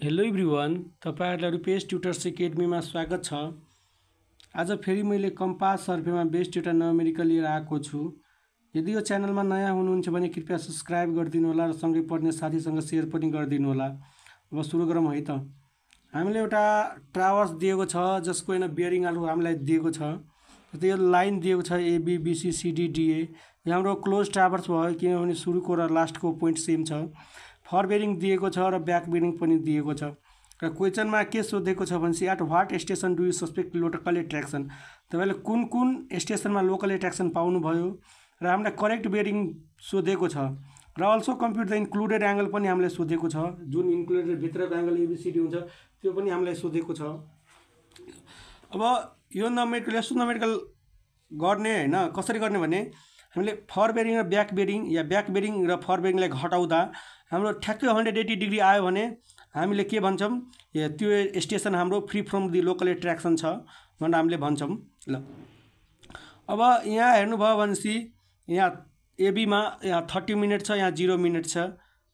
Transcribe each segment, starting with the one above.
Hello everyone तपाईँहरूलाई Rupesh tutors एकाडेमीमा स्वागत छ। आज फेरि मैले कम्पास सर्भेमा बेस्ट एउटा नयाँ मेडिकल लिएर आएको छु। यदि यो च्यानलमा नयाँ हुनुहुन्छ भने कृपया सब्सक्राइब गरिदिनु होला र सँगै पढ्ने साथीसँग सेयर पनि गरिदिनु होला अब सुरु गरौँ है त। हामीले एउटा ट्रावर्स दिएको छ जसको होइन बियरिङहरू हामीलाई दिएको छ। जस्तै यो लाइन दिएको छ एबिबिसिसिडिडिए यो हाम्रो क्लोज ट्राभर्स भयो किनभने सुरुको र लास्टको पोइन्ट सेम छ। फर बेरिङ दिएको छ र ब्याक बेरिङ पनि दिएको छ। र क्वेसनमा के सोधेको छ भनेपछि at what station do you suspect local attraction तपाईँले कुन कुन स्टेसनमा लोकल एट्र्याक्सन पाउनुभयो र हामीलाई करेक्ट बेरिङ सोधेको छ। र also computer the included angle पनि हामीलाई सोधेको छ। जुन इन्क्लुडेड भित्रको एङ्गल एबिसिडी हुन्छ त्यो पनि हामीलाई सोधेको छ। अब यो नमेडिकल यस्तो नमेडिकल गर्ने होइन कसरी गर्ने भने हामीले फर बेरिङ र ब्याक बेरिङ या ब्याक बेरिङ र फर बेरिङलाई घटाउँदा हाम्रो ठ्याक्कै हन्ड्रेड एट्टी डिग्री आयो भने हामीले के भन्छौँ त्यो स्टेसन हाम्रो free from the local attraction छ भनेर हामीले भन्छौँ। ल। अब यहाँ हेर्नुभयो भनेपछि यहाँ एबीमा यहाँ थर्टी मिनट छ यहाँ जिरो मिनट छ।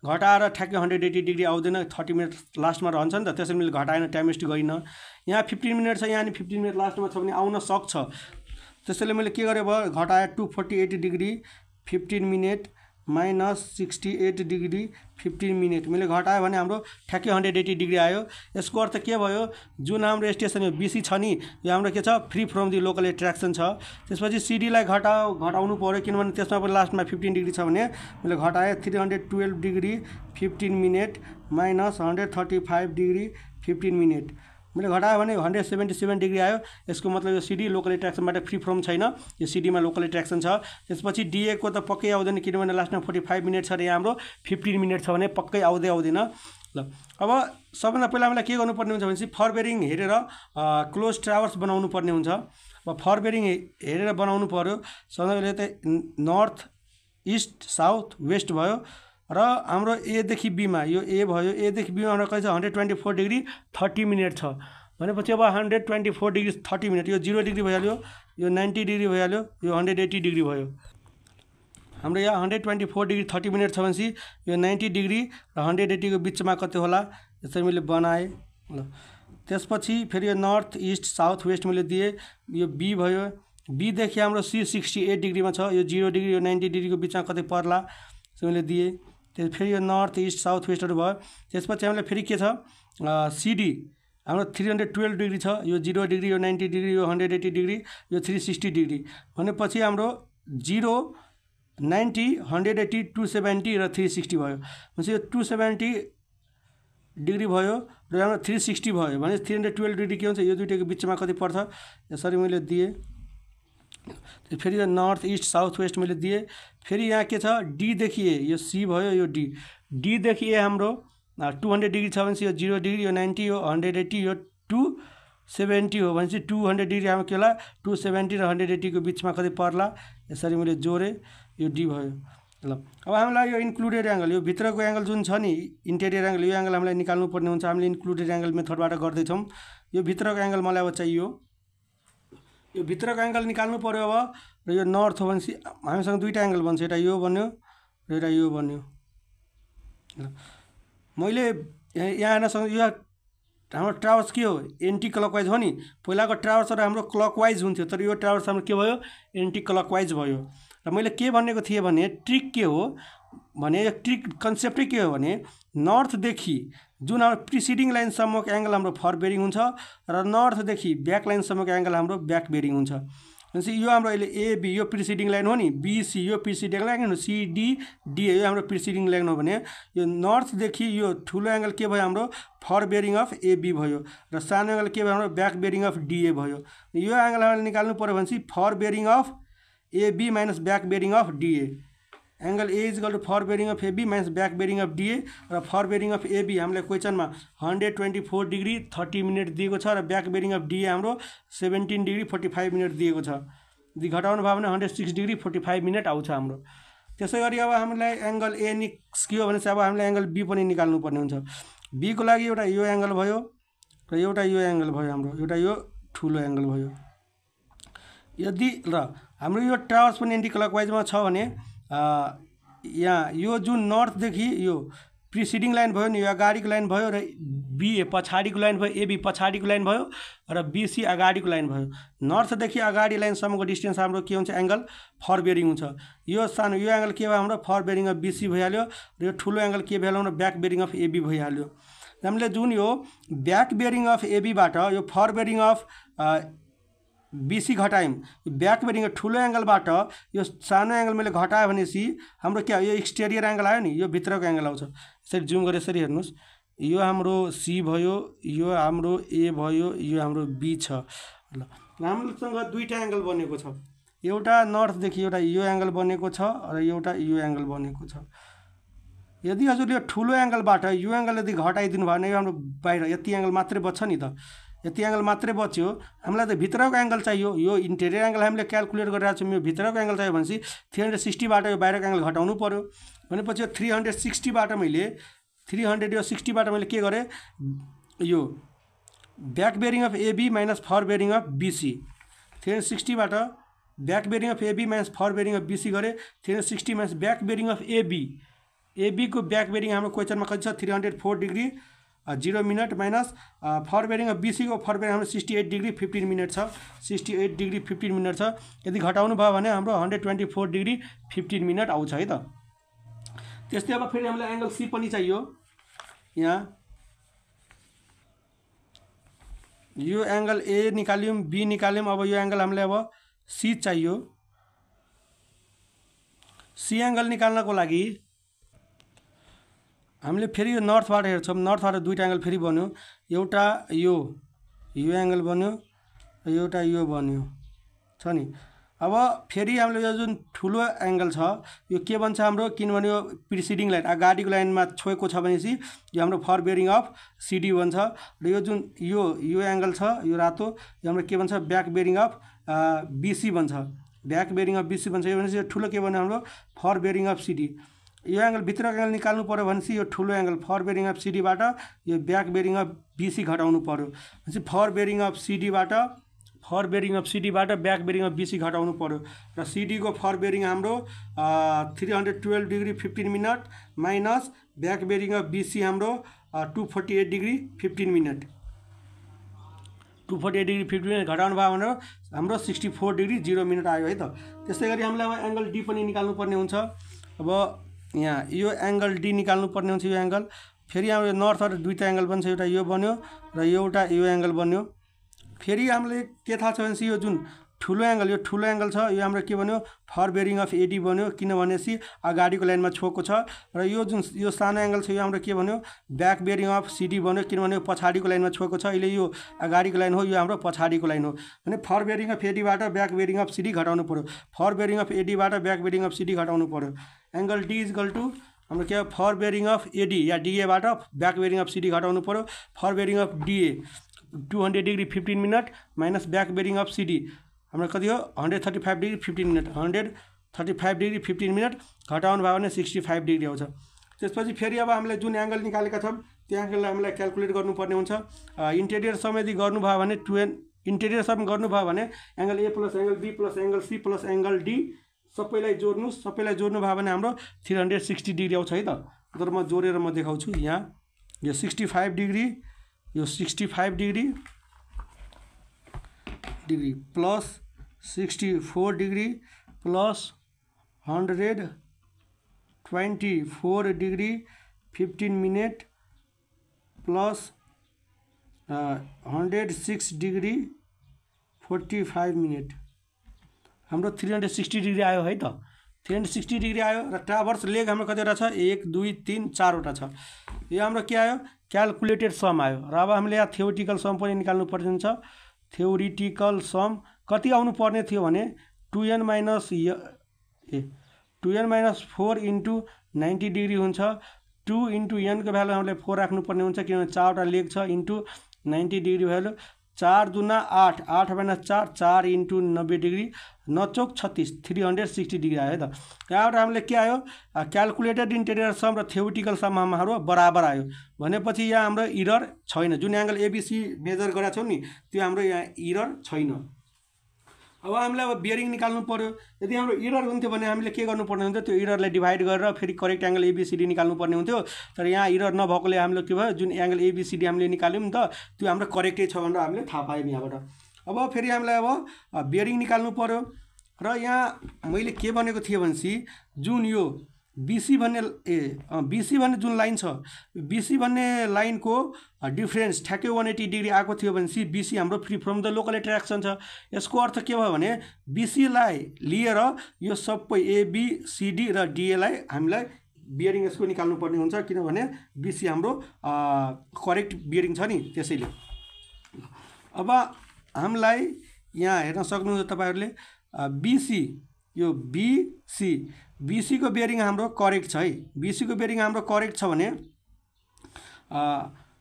घटाएर ठ्याक्कै हन्ड्रेड एट्टी डिग्री आउँदैन थर्टी मिनट लास्टमा रहन्छ नि त त्यसरी मैले घटाएन टाइम वेस्ट गरिनँ यहाँ फिफ्टिन मिनट छ यहाँ फिफ्टिन मिनट लास्टमा छ भने आउन सक्छ। त्यसैले मैले के गरेँ भयो घटाएँ two forty eight degree fifteen minute minus sixty eight degree fifteen minute. मैले घटायो भने हाम्रो ठ्याक्कै हन्ड्रेड एट्टी डिग्री आयो। यसको अर्थ के भयो? जुन हाम्रो स्टेसन यो बिसी छ नि यो हाम्रो के छ? Free from the local attraction छ। त्यसपछि सिडीलाई घटा घटाउनु पऱ्यो किनभने त्यसमा पनि लास्टमा फिफ्टिन डिग्री छ भने मैले घटाएँ। Three hundred twelve degree fifteen minute minus hundred thirty five degree fifteen minute. मैले घटायो भने हन्ड्रेड सेभेन्टी सेभेन डिग्री आयो। यसको मतलब यो सिडी लोकल एट्र्याक्सनबाट फ्री फ्रम छैन। यो सिडीमा लोकल एट्र्याक्सन छ। त्यसपछि डिएको त पक्कै आउँदैन किनभने लास्टमा फोर्टी फाइभ मिनट छ र यहाँ हाम्रो। फिफ्टिन मिनट छ भने पक्कै आउँदै आउँदैन। ल अब सबभन्दा पहिला हामीलाई के गर्नुपर्ने हुन्छ भनेपछि फर बेरिङ हेरेर क्लोज ट्रावर्स बनाउनु पर्ने हुन्छ। अब फर बेरिङ हेरेर बनाउनु पऱ्यो सँगै त नर्थ इस्ट साउथ वेस्ट भयो। र हाम्रो एदेखि बीमा यो ए भयो एदेखि बीमा हाम्रो कति छ hundred twenty four degree thirty minute छ। भनेपछि अब hundred twenty four degree thirty minute यो जिरो डिग्री भइहाल्यो यो नाइन्टी डिग्री भइहाल्यो यो हन्ड्रेड एट्टी डिग्री भयो। हाम्रो यहाँ hundred twenty four degree thirty minute छ भनेपछि यो नाइन्टी डिग्री र हन्ड्रेड एट्टीको बिचमा कति होला यसरी मैले बनाएँ। ल त्यसपछि फेरि यो नर्थ इस्ट साउथ वेस्ट मैले दिएँ यो बी भयो। बीदेखि हाम्रो सी सिक्सटी एट डिग्रीमा छ यो जिरो डिग्री यो नाइन्टी डिग्रीको बिचमा कतै पर्ला मैले दिएँ। त्यस फेरि यो नर्थ इस्ट साउथ वेस्टहरू भयो। त्यसपछि हामीलाई फेरि के छ? सिडी हाम्रो थ्री हन्ड्रेड टुवेल्भ डिग्री छ। यो जिरो डिग्री यो नाइन्टी डिग्री यो हन्ड्रेड एट्टी डिग्री यो थ्री सिक्सटी डिग्री। भनेपछि हाम्रो zero ninety hundred eighty two seventy र थ्री सिक्सटी भयो। भनेपछि यो टू सेभेन्टी डिग्री भयो र हाम्रो थ्री सिक्सटी भयो। भने थ्री हन्ड्रेड टुवेल्भ डिग्री के हुन्छ? यो दुइटाको बिचमा कति पर्छ? यसरी मैले दिएँ। फेरि यो नर्थ इस्ट साउथ वेस्ट मैले दिएँ। फेरि यहाँ के छ डीदेखि ए यो सी भयो यो डी डीदेखि ए हाम्रो टु हन्ड्रेड डिग्री छ भनेपछि यो जिरो डिग्री यो नाइन्टी यो हन्ड्रेड एट्टी यो टु सेभेन्टी हो। भनेपछि टु हन्ड्रेड डिग्री हाम्रो के होला टु सेभेन्टी र हन्ड्रेड एट्टीको बिचमा कति पर्ला। यसरी मैले जोडेँ यो डी भयो। ल अब हामीलाई यो इन्क्लुडेड एङ्गल यो भित्रको एङ्गल जुन छ नि इन्टेरियर एङ्गल यो एङ्गल हामीलाई निकाल्नु पर्ने हुन्छ। हामीले इन्क्लुडेड एङ्गल मेथडबाट गर्दैछौँ। यो भित्रको एङ्गल मलाई अब चाहियो। यो भित्रको एङ्गल निकाल्नु पऱ्यो अब र यो नर्थ हो भनेपछि हामीसँग दुईवटा एङ्गल बन्छ एउटा यो बन्यो र एउटा यो बन्यो। मैले यहाँ हेर्नसँग यो हाम्रो ट्रावर्स के हो? एन्टी क्लकवाइज हो नि। पहिलाको ट्रावर्सहरू हाम्रो क्लकवाइज हुन्थ्यो तर यो ट्रावर्स हाम्रो के भयो? एन्टी क्लकवाइज भयो। र मैले के भनेको थिएँ भने ट्रिक के हो? भने यो ट्रिक कन्सेप्टै के हो भने नर्थदेखि जुन हाम्रो प्रिसिडिङ लाइनसम्मको एङ्गल हाम्रो फर बेरिङ हुन्छ र नर्थदेखि ब्याक लाइनसम्मको एङ्गल हाम्रो ब्याक बेरिङ हुन्छ। भनेपछि यो हाम्रो अहिले एबी यो प्रिसिडिङ लाइन हो नि बिसी यो प्रिसिडिङ लाइन हो सिडिडिए यो हाम्रो प्रिसिडिङ लाइन हो भने यो नर्थदेखि यो ठुलो एङ्गल के भयो हाम्रो? फर बेरिङ अफ एबी भयो र सानो एङ्गल के भयो हाम्रो? ब्याक बेरिङ अफ डिए भयो। यो एङ्गल हामीले निकाल्नु पऱ्यो भनेपछि fore bearing of AB minus back bearing of DA angle A is equal to fore bearing of AB minus back bearing of DA र फर बेरिङ अफ एबी हामीलाई क्वेसनमा hundred twenty four degree thirty minute दिएको छ र back bearing of DA हाम्रो seventeen degree forty five minute दिएको छ। घटाउनु भयो भने hundred six degree forty five minute आउँछ हाम्रो। त्यसै गरी अब हामीलाई एङ्गल ए निस्कियो भने चाहिँ अब हामीलाई एङ्गल बी पनि निकाल्नु पर्ने हुन्छ बीको लागि एउटा यो एङ्गल भयो र एउटा यो एङ्गल भयो हाम्रो। एउटा यो ठुलो एङ्गल भयो। यदि र हाम्रो यो ट्रावर्स पनि एन्टी क्लकवाइजमा छ भने यहाँ यो जुन नर्थदेखि यो प्रिसिडिङ लाइन भयो नि यो अगाडिको लाइन भयो र बिए पछाडिको लाइन भयो एबी पछाडिको लाइन भयो र बिसी अगाडिको लाइन भयो। नर्थदेखि अगाडि लाइनसम्मको डिस्टेन्स हाम्रो के हुन्छ एङ्गल फर बेरिङ हुन्छ। यो सानो यो एङ्गल के भयो हाम्रो? फर बेरिङ अफ बिसी भइहाल्यो र यो ठुलो एङ्गल के भइहाल्यो हाम्रो? ब्याक बेरिङ अफ एबी भइहाल्यो। हामीले जुन यो ब्याक बेरिङ अफ एबीबाट यो फर बेरिङ अफ बिसी घटायौँ ब्याक बेरिङ ठुलो एङ्गलबाट यो सानो एङ्गल मैले घटायो भनेपछि हाम्रो के यो एक्सटेरियर एङ्गल आयो नि यो भित्रको एङ्गल आउँछ। यसरी जुम गरेर यसरी हेर्नुहोस्। यो हाम्रो सी भयो यो हाम्रो ए भयो यो हाम्रो बी छ। ल राम्रोसँग दुईवटा एङ्गल बनेको छ। एउटा नर्थदेखि एउटा यो एङ्गल बनेको छ र एउटा यो एङ्गल बनेको छ। यदि हजुरले ठुलो एङ्गलबाट यो एङ्गल यदि घटाइदिनु भयो भने यो हाम्रो बाहिर यति एङ्गल मात्रै बच्छ नि त। यति एङ्गल मात्रै बच्यो। हामीलाई त भित्रको एङ्गल चाहियो। यो इन्टेरियर एङ्गल हामीले क्यालकुलेट गरिरहेको छौँ। यो भित्रको एङ्गल चाहियो भनेपछि थ्री हन्ड्रेड सिक्सटीबाट यो बाहिरको एङ्गल घटाउनु पऱ्यो भनेपछि यो थ्री हन्ड्रेड सिक्सटीबाट मैले थ्री हन्ड्रेड यो सिक्सटीबाट मैले के गरेँ? यो back bearing of AB minus fore bearing of BC three hundred सिक्सटीबाट back bearing of AB minus fore bearing of BC गरेँ। Three hundred sixty minus back bearing of AB एबीको back bearing हाम्रो क्वेसनमा कति छ? Three hundred four degree zero minute minus fore bearing बिसीको fore bearing हाम्रो sixty eight degree fifteen minute छ। Sixty eight degree fifteen minute छ। यदि घटाउनु भयो भने हाम्रो hundred twenty four degree fifteen minute आउँछ है त। त्यस्तै अब फेरि हामीलाई एङ्गल सी पनि चाहियो। यहाँ। यो एङ्गल ए निकाल्यौँ बी निकाल्यौँ अब यो एङ्गल हामीलाई अब सी चाहियो। सी एङ्गल निकाल्नको लागि हामीले फेरि यो नर्थबाट हेर्छौँ। नर्थबाट दुईवटा एङ्गल फेरि बन्यो। एउटा यो यो एङ्गल बन्यो एउटा यो बन्यो। छ नि? अब फेरि हामीले यो जुन ठुलो एङ्गल छ यो के भन्छ हाम्रो? किनभने यो प्रिसिडिङ लाइन अगाडिको लाइनमा छोएको छ भनेपछि यो हाम्रो फर बेरिङ अफ सिडी भन्छ र यो जुन यो यो एङ्गल छ यो रातो यो हाम्रो के भन्छ ब्याक बेरिङ अफ बिसी भन्छ ब्याक बेरिङ अफ बिसी भन्छ यो भनेपछि यो ठुलो के भन्यो हाम्रो? Fore bearing of CD. यो एङ्गल भित्रको एङ्गल निकाल्नु पऱ्यो भनेपछि यो ठुलो एङ्गल फर बेरिङ अफ सिडीबाट यो ब्याक बेरिङ अफ बिसी घटाउनु पऱ्यो भनेपछि फर बेरिङ अफ सिडीबाट फर बेरिङ अफ सिडीबाट ब्याक बेरिङ अफ बिसी घटाउनु पऱ्यो र सिडीको फर बेरिङ हाम्रो three hundred twelve degree fifteen minute minus back bearing of BC हाम्रो two forty eight degree fifteen minute two forty eight degree fifteen minute घटाउनु भयो भने हाम्रो sixty four degree zero minute आयो है त। त्यस्तै गरी हामीलाई अब एङ्गल डी पनि निकाल्नु पर्ने हुन्छ। अब यहाँ यो एङ्गल डी निकाल्नु पर्ने हुन्छ यो एङ्गल फेरि यहाँ यो नर्थबाट दुईवटा एङ्गल बन्छ एउटा यो बन्यो र एउटा यो एङ्गल बन्यो। फेरि हामीले के थाहा छ भनेपछि यो जुन ठुलो एङ्गल यो ठुलो एङ्गल छ यो हाम्रो के भन्यो फर बेरिङ अफ एडी बन्यो किनभनेपछि अगाडिको लाइनमा छोएको छ र यो जुन यो सानो एङ्गल छ यो हाम्रो के भन्यो ब्याक बेरिङ अफ सिडी बन्यो किनभने यो पछाडिको लाइनमा छोएको छ। अहिले यो अगाडिको लाइन हो यो हाम्रो पछाडिको लाइन हो। भने फर बेरिङ अफ एडीबाट ब्याक बेरिङ अफ सिडी घटाउनु पऱ्यो फर बेरिङ अफ एडीबाट ब्याक बेरिङ अफ सिडी घटाउनु पऱ्यो angle D is equal to हाम्रो के फर बेरिङ अफ एडी या डिएबाट ब्याक बेरिङ अफ सिडी घटाउनु पऱ्यो fore bearing of DA two hundred degree fifteen minute minus back bearing of CD हाम्रो कति हो? Hundred thirty five degree fifteen minute hundred thirty five degree fifteen minute घटाउनु भयो भने सिक्सटी फाइभ डिग्री आउँछ। त्यसपछि फेरि अब हामीले जुन एङ्गल निकालेका छौँ त्यो एङ्गललाई हामीलाई क्यालकुलेट गर्नुपर्ने हुन्छ। इन्टेरियरसम्म यदि गर्नुभयो भने टुवेन इन्टेरियरसम्म गर्नुभयो भने angle A plus angle B plus angle C plus angle D सबैलाई जोड्नुहोस् सबैलाई जोड्नु भयो भने हाम्रो थ्री हन्ड्रेड सिक्सटी डिग्री आउँछ है त। तर म जोडेर म देखाउँछु यहाँ। यो सिक्सटी फाइभ डिग्री यो sixty five degree degree plus sixty four degree plus hundred twenty four degree fifteen minute plus hundred six degree forty five minute हाम्रो थ्री हन्ड्रेड सिक्सटी डिग्री आयो है त। थ्री हन्ड्रेड सिक्सटी डिग्री आयो र traverse leg हाम्रो कतिवटा छ? एक दुई तिन चारवटा छ। यो हाम्रो के आयो? क्यालकुलेटेड सम आयो। र अब हामीले यहाँ थ्योरिटिकल सम पनि निकाल्नु पर्ने हुन्छ थ्योरिटिकल सम कति आउनु पर्ने थियो भने two n minus A two n minus four into ninety degree हुन्छ। टु इन्टु एनको भ्यालु हामीले फोर राख्नुपर्ने हुन्छ किनभने चारवटा लेग छ इन्टु नाइन्टी डिग्री भ्यालु चार दुना आठ आठ माइनस चार चार इन्टु नब्बे डिग्री नचोक छत्तिस थ्री हन्ड्रेड सिक्सटी डिग्री आयो त। त्यहाँबाट हामीले के आयो? क्यालकुलेटेड इन्टेरियर सम र थ्योरिटिकल समहरू बराबर आयो। भनेपछि यहाँ हाम्रो इरर छैन। जुन एङ्गल एबिसी मेजर गरेका छौँ नि त्यो हाम्रो यहाँ इरर छैन। अब हामीलाई अब बियरिङ निकाल्नु पऱ्यो यदि हाम्रो इरर हुन्थ्यो भने हामीले के गर्नुपर्ने हुन्थ्यो? त्यो इररलाई डिभाइड गरेर फेरि करेक्ट एङ्गल एबिसिडी निकाल्नु पर्ने हुन्थ्यो। तर यहाँ इरर नभएकोले हामीले के भयो? जुन एङ्गल एबिसिडी हामीले निकाल्यौँ नि त त्यो हाम्रो करेक्टै छ भनेर हामीले थाहा पायौँ यहाँबाट। अब फेरि हामीलाई अब बियरिङ निकाल्नु पऱ्यो र यहाँ मैले के भनेको थिएँ भनेपछि जुन यो बिसी भन्ने ए बिसी भन्ने जुन लाइन छ बिसी भन्ने लाइनको डिफ्रेन्स ठ्याक्कै वान एट्टी डिग्री आएको थियो भनेपछि बिसी हाम्रो free from the local attraction छ। यसको अर्थ के भयो भने बिसीलाई लिएर यो सबै एबिसिडी र डिएलाई हामीलाई बियरिङ यसको निकाल्नु पर्ने हुन्छ किनभने बिसी हाम्रो करेक्ट बियरिङ छ नि त्यसैले। अब हामीलाई यहाँ हेर्न सक्नुहुन्छ तपाईँहरूले बिसी यो बिसी बिसीको बेरिङ हाम्रो करेक्ट छ है। बिसीको बेरिङ हाम्रो करेक्ट छ भने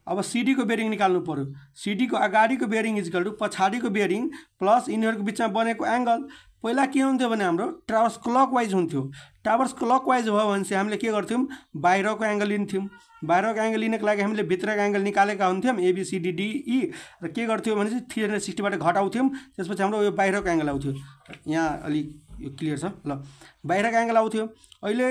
अब सिडीको बेरिङ निकाल्नु पऱ्यो सिडीको अगाडिको बेरिङ इजकल टु पछाडिको बेरिङ प्लस यिनीहरूको बिचमा बनेको एङ्गल। पहिला के हुन्थ्यो भने हाम्रो ट्रावर्स क्लकवाइज हुन्थ्यो। टावर्स क्लकवाइज भयो भने चाहिँ हामीले के गर्थ्यौँ? बाहिरको एङ्गल लिन्थ्यौँ। बाहिरको एङ्गल लिनको लागि हामीले भित्रको एङ्गल निकालेका हुन्थ्यौँ। एबिसिडिडिई र के गर्थ्यौँ भने चाहिँ थ्री हन्ड्रेड सिक्सटीबाट घटाउँथ्यौँ। त्यसपछि हाम्रो यो बाहिरको एङ्गल आउँथ्यो। यहाँ अलिक यो क्लियर छ? ल बाहिरको एङ्गल आउँथ्यो। अहिले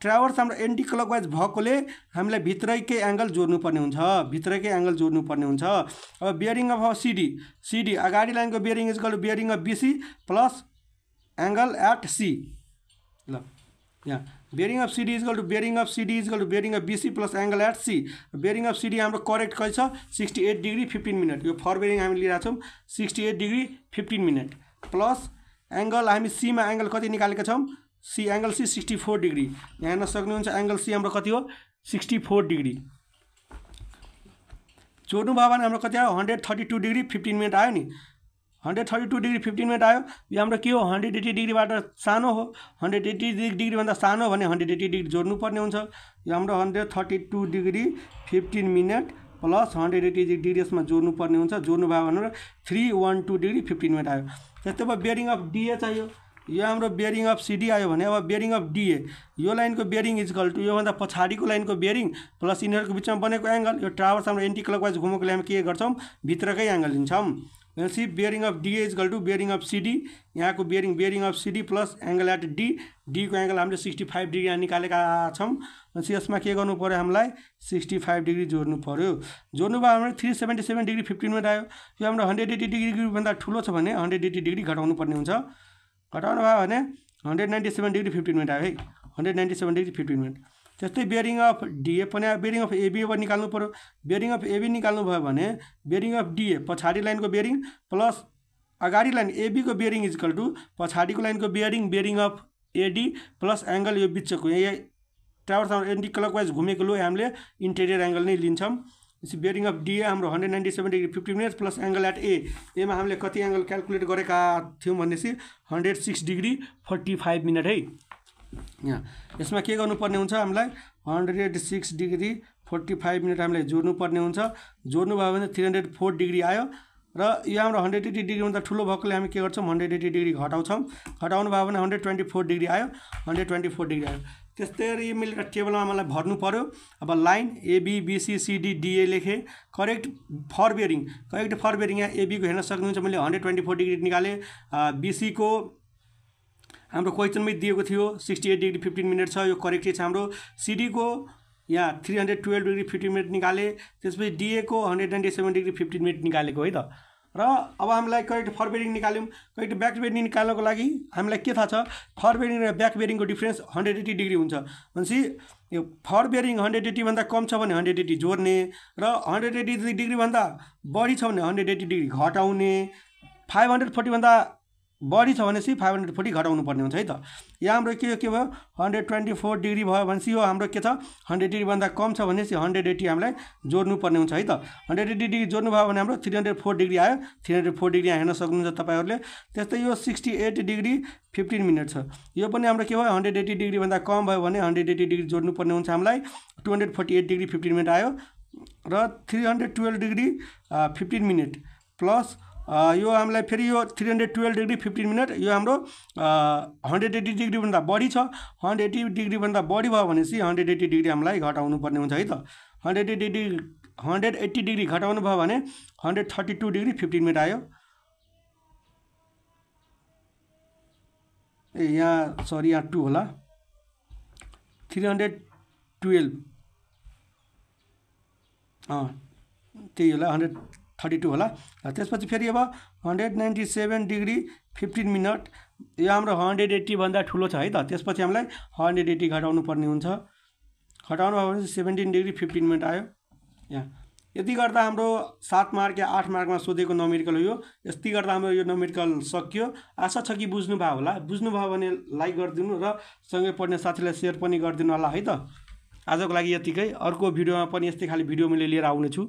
ट्राभर्स हाम्रो एन्टी क्लकवाइज भएकोले हामीलाई भित्रैकै एङ्गल जोड्नुपर्ने हुन्छ भित्रैकै एङ्गल जोड्नुपर्ने हुन्छ। अब बियरिङ अफ सिडी सिडी अगाडि लाइनको bearing is equal bearing of BC plus angle at C ल यहाँ bearing of CD is to bearing of CD is to bearing of BC plus angle at C bearing of CD हाम्रो correct कहिले छ? Sixty eight degree fifteen minute यो fore bearing हामी लिइरहेको छौँ sixty eight degree fifteen minute plus angle हामी सीमा angle कति निकालेका छौँ? C angle C sixty four degree. यहाँ हेर्न सक्नुहुन्छ एङ्गल सी हाम्रो कति हो? Sixty four degree. जोड्नु भयो भने हाम्रो कति आयो? Hundred thirty two degree fifteen minute आयो नि। Hundred thirty two degree fifteen minute आयो। यो हाम्रो के हो? हन्ड्रेड एट्टी डिग्रीबाट सानो हो। हन्ड्रेड एट्टी डिग्रीभन्दा सानो भने हन्ड्रेड एट्टी डिग्री जोड्नुपर्ने हुन्छ। यो हाम्रो hundred thirty two degree fifteen minute plus hundred eighty degree यसमा जोड्नुपर्ने हुन्छ। जोड्नु भयो भने three one two degree fifteen minute आयो। त्यस्तै अब बेरिङ अफ डिए चाहियो। यो हाम्रो बेरिङ अफ सिडी आयो भने अब बेरिङ अफ डिए यो लाइनको बेरिङ इजकल टु योभन्दा पछाडिको लाइनको बेरिङ प्लस यिनीहरूको बिचमा बनेको एङ्गल यो टावर्स हाम्रो एन्टी क्लकवाइज घुमेकोले हामी के गर्छौँ? भित्रकै एङ्गल लिन्छौँ। भनेपछि bearing of DA is equal to bearing of CD यहाँको bearing bearing of CD plus angle at D डीको angle हामीले सिक्सटी फाइभ डिग्री यहाँ निकालेका छौँ। भनेपछि यसमा के गर्नु पऱ्यो हामीलाई? सिक्सटी फाइभ डिग्री जोड्नु पऱ्यो जोड्नु भयो हाम्रो three seventy seven degree fifteen minute आयो। यो हाम्रो हन्ड्रेड एट्टी डिग्रीभन्दा ठुलो छ भने हन्ड्रेड एट्टी डिग्री घटाउनु पर्ने हुन्छ। घटाउनु भयो भने hundred ninety seven degree fifteen minute आयो है। Hundred ninety seven degree fifteen minute त्यस्तै बेरिङ अफ डिए पनि बेरिङ अफ एबी निकाल्नु पऱ्यो बेरिङ अफ एबी निकाल्नु भयो भने बेरिङ अफ डिए पछाडि लाइनको बेरिङ प्लस अगाडि लाइन एबीको बेरिङ इजकल टु पछाडिको लाइनको bearing bearing of AD plus angle यो बिचको यहाँ ट्राभर्स एन्टी क्लकवाइज घुमेको लो हामीले इन्टेरियर एङ्गल नै लिन्छौँ। त्यसपछि बेरिङ अफ डिए हाम्रो hundred ninety seven degree fifty minutes plus angle at A एमा हामीले कति एङ्गल क्यालकुलेट गरेका थियौँ भनेपछि hundred six degree forty five minute है। यहाँ। यसमा के गर्नुपर्ने हुन्छ हामीलाई? Hundred six degree forty five minute हामीलाई जोड्नुपर्ने हुन्छ। जोड्नु भयो भने थ्री हन्ड्रेड फोर डिग्री आयो। र यो हाम्रो हन्ड्रेड एट्टी डिग्रीभन्दा ठुलो भएकोले हामी के गर्छौँ? हन्ड्रेड एट्टी डिग्री घटाउँछौँ। घटाउनु भयो भने हन्ड्रेड ट्वेन्टी फोर डिग्री आयो। हन्ड्रेड ट्वेन्टी फोर डिग्री आयो। त्यस्तै गरी मिलेर टेबलमा मलाई भर्नु पऱ्यो अब line AB BC CD DA लेखेँ। Correct fore bearing correct fore bearing यहाँ एबीको हेर्न सक्नुहुन्छ। मैले हन्ड्रेड ट्वेन्टी फोर डिग्री निकालेँ। बिसीको हाम्रो क्वेसनमै दिएको थियो sixty eight degree fifteen minute छ यो करेक्टै छ हाम्रो। सिडीको यहाँ three hundred twelve degree fifteen minute निकाले त्यसपछि डिएको hundred ninety seven degree fifteen minute निकालेको है त। र अब हामीलाई करेक्ट फर बेरिङ निकाल्यौँ। करेक्ट ब्याक बेरिङ निकाल्नको लागि हामीलाई के थाहा छ? फर बेरिङ र ब्याक बेरिङको डिफ्रेन्स हन्ड्रेड एट्टी डिग्री हुन्छ। भनेपछि यो फर बेरिङ हन्ड्रेड एट्टीभन्दा कम छ भने हन्ड्रेड एट्टी जोड्ने र हन्ड्रेड एट्टी डिग्रीभन्दा बढी छ भने हन्ड्रेड एट्टी डिग्री घटाउने। फाइभ हन्ड्रेड फोर्टीभन्दा बढी छ भनेपछि फाइभ हन्ड्रेड फोर्टी घटाउनु पर्ने हुन्छ है त। यहाँ हाम्रो के के भयो? हन्ड्रेड ट्वेन्टी फोर डिग्री भयो भनेपछि यो हाम्रो के छ? हन्ड्रेड डिग्रीभन्दा कम छ भनेपछि हन्ड्रेड एट्टी हामीलाई जोड्नु पर्ने हुन्छ है त। हन्ड्रेड एट्टी डिग्री जोड्नु भयो भने हाम्रो थ्री हन्ड्रेड फोर डिग्री आयो। थ्री हन्ड्रेड फोर डिग्री हेर्न सक्नुहुन्छ तपाईँहरूले। त्यस्तै यो sixty eight degree fifteen minute छ। यो पनि हाम्रो के भयो? हन्ड्रेड एट्टी डिग्रीभन्दा कम भयो भने हन्ड्रेड एट्टी डिग्री जोड्नु पर्ने हुन्छ हामीलाई। Two hundred forty eight degree fifteen minute आयो। र three hundred twelve degree fifteen minute plus यो हामीलाई फेरि यो three hundred twelve degree fifteen minute यो हाम्रो हन्ड्रेड एट्टी डिग्रीभन्दा बढी छ। हन्ड्रेड एट्टी डिग्रीभन्दा बढी भयो भनेपछि हन्ड्रेड एट्टी डिग्री हामीलाई घटाउनु पर्ने हुन्छ है त। Hundred eighty degree hundred eighty degree घटाउनु भयो भने hundred thirty two degree fifteen minute आयो। ए यहाँ सरी यहाँ टू होला। थ्री हन्ड्रेड टुवेल्भ त्यही होला हन्ड्रेड थर्टी टू होला। त्यसपछि फेरि अब hundred ninety seven degree fifteen minute. यो हाम्रो हन्ड्रेड एट्टीभन्दा ठुलो छ है त। त्यसपछि हामीलाई हन्ड्रेड एट्टी घटाउनु पर्ने हुन्छ। घटाउनु भयो भने सेभेन्टिन डिग्री फिफ्टिन मिनट आयो। यहाँ। यति गर्दा हाम्रो सात मार्क या आठ मार्कमा सोधेको नोमेरिकल हो यो। यति गर्दा हाम्रो यो नोमेरिकल सकियो। आशा छ कि बुझ्नुभयो होला। बुझ्नुभयो भने लाइक गरिदिनु र सँगै पढ्ने साथीलाई सेयर पनि गरिदिनु होला है त। आजको लागि यतिकै। अर्को भिडियोमा पनि यस्तै खाले भिडियो मैले लिएर आउनेछु।